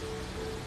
あ!